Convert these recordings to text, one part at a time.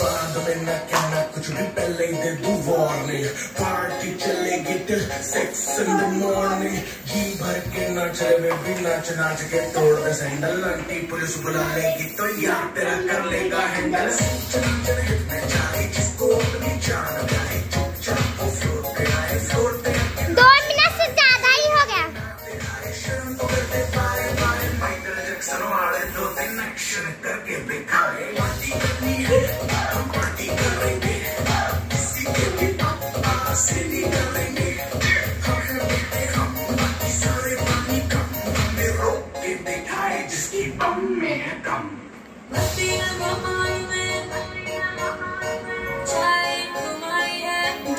बाद में न कहना कुछ भी पहले ही दे दू वार्निंग पार्टी चलेगी till six in the morning जी भर के नाच रहे भी नाच नाच के तोड़ दे सैंडल आंटी पुलिस बुला लेगी तो यार तेरा कर लेगा हैंडल चल चल हिट में जाए जिसको अपनी जान जाए चुपचाप वो फ्लोर पे आए फ्लोर पे दो मिनट से ज़्यादा ही हो गया। शर्म तो करते पाए पाए माइकल जैक्सन वाले दो दिन एक्शन करके दिखाए।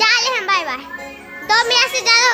जा रहे हैं बाय। बाय दो मिनट से ज़्यादा